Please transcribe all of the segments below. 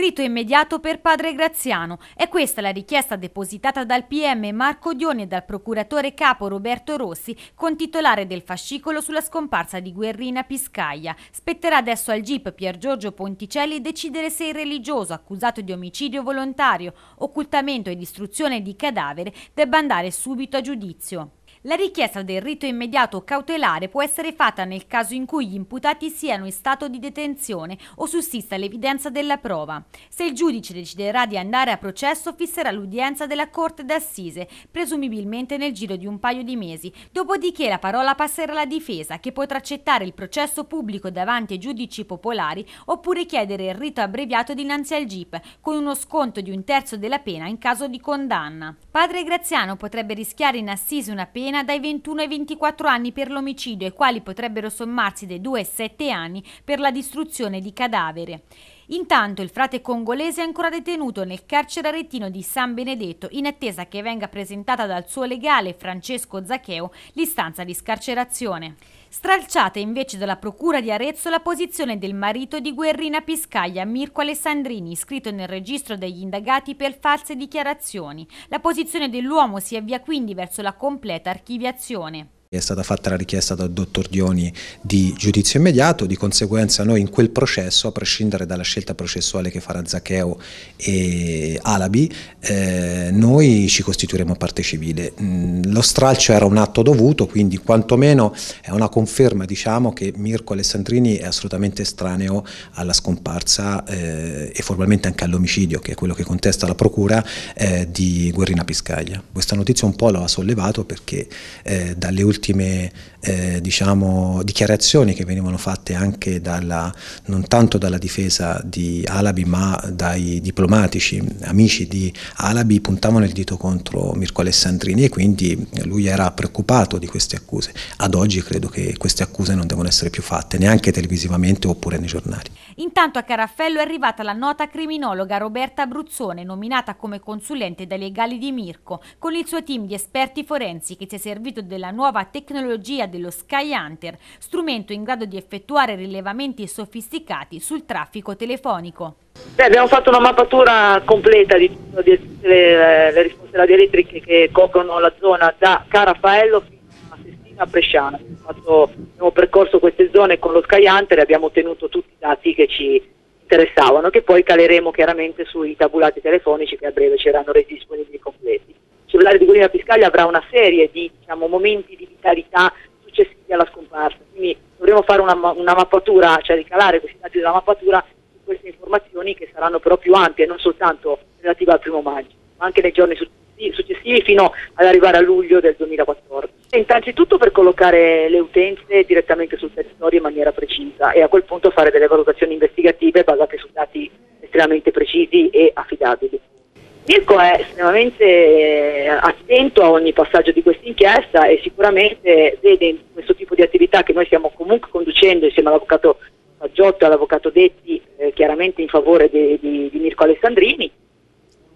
Rito immediato per padre Graziano. È questa la richiesta depositata dal PM Marco Dioni e dal procuratore capo Roberto Rossi, con titolare del fascicolo sulla scomparsa di Guerrina Piscaglia. Spetterà adesso al GIP Pier Giorgio Ponticelli decidere se il religioso accusato di omicidio volontario, occultamento e distruzione di cadavere debba andare subito a giudizio. La richiesta del rito immediato cautelare può essere fatta nel caso in cui gli imputati siano in stato di detenzione o sussista l'evidenza della prova. Se il giudice deciderà di andare a processo, fisserà l'udienza della Corte d'Assise, presumibilmente nel giro di un paio di mesi. Dopodiché la parola passerà alla difesa, che potrà accettare il processo pubblico davanti ai giudici popolari oppure chiedere il rito abbreviato dinanzi al GIP, con uno sconto di un terzo della pena in caso di condanna. Padre Graziano potrebbe rischiare in assise una pena pena dai 21 ai 24 anni per l'omicidio, ai quali potrebbero sommarsi dai 2 ai 7 anni per la distruzione di cadavere. Intanto il frate congolese è ancora detenuto nel carcere aretino di San Benedetto in attesa che venga presentata dal suo legale Francesco Zaccheo l'istanza di scarcerazione. Stralciata invece dalla procura di Arezzo la posizione del marito di Guerrina Piscaglia, Mirko Alessandrini, iscritto nel registro degli indagati per false dichiarazioni. La posizione dell'uomo si avvia quindi verso la completa archiviazione. È stata fatta la richiesta dal dottor Dioni di giudizio immediato, di conseguenza noi in quel processo, a prescindere dalla scelta processuale che farà Zaccheo e Alabi, eh, noi ci costituiremo parte civile. Mm, lo stralcio era un atto dovuto, quindi quantomeno è una conferma diciamo, che Mirko Alessandrini è assolutamente estraneo alla scomparsa eh, e formalmente anche all'omicidio, che è quello che contesta la procura eh, di Guerrina Piscaglia. Questa notizia un po' lo ha sollevato perché eh, dalle ultime ultime eh, diciamo, dichiarazioni che venivano fatte anche dalla, non tanto dalla difesa di Alabi ma dai diplomatici amici di Alabi puntavano il dito contro Mirko Alessandrini e quindi lui era preoccupato di queste accuse. Ad oggi credo che queste accuse non devono essere più fatte neanche televisivamente oppure nei giornali. Intanto a Caraffello è arrivata la nota criminologa Roberta Abruzzone, nominata come consulente dai legali di Mirko, con il suo team di esperti forensi che si è servito della nuova tecnologia dello Sky Hunter, strumento in grado di effettuare rilevamenti sofisticati sul traffico telefonico. Beh, abbiamo fatto una mappatura completa di tutte le, le risposte radioelettriche che coprono la zona da Carafaello fino a Sestina a Bresciano. Fatto, abbiamo percorso queste zone con lo Sky Hunter e abbiamo ottenuto tutti i dati che ci interessavano, che poi caleremo chiaramente sui tabulati telefonici che a breve ci saranno resi disponibili completi. Il cellulare di Gurina Piscaglia avrà una serie di diciamo, momenti di vitalità successivi alla scomparsa, quindi dovremo fare una, una mappatura, cioè ricalare questi dati della mappatura su queste informazioni che saranno però più ampie, non soltanto relative al primo maggio, ma anche nei giorni successivi fino ad arrivare a luglio del 2014. Innanzitutto per collocare le utenze direttamente sul territorio in maniera precisa e a quel punto fare delle valutazioni investigative basate su dati estremamente precisi e affidabili. Mirko è estremamente eh, attento a ogni passaggio di questa inchiesta e sicuramente vede in questo tipo di attività che noi stiamo comunque conducendo insieme all'avvocato Faggiotto e all'avvocato Detti eh, chiaramente in favore di, di, di Mirko Alessandrini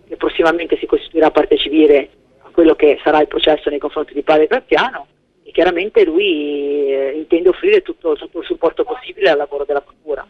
che prossimamente si costituirà parte civile a quello che sarà il processo nei confronti di padre Graziano e chiaramente lui eh, intende offrire tutto, tutto il supporto possibile al lavoro della Procura.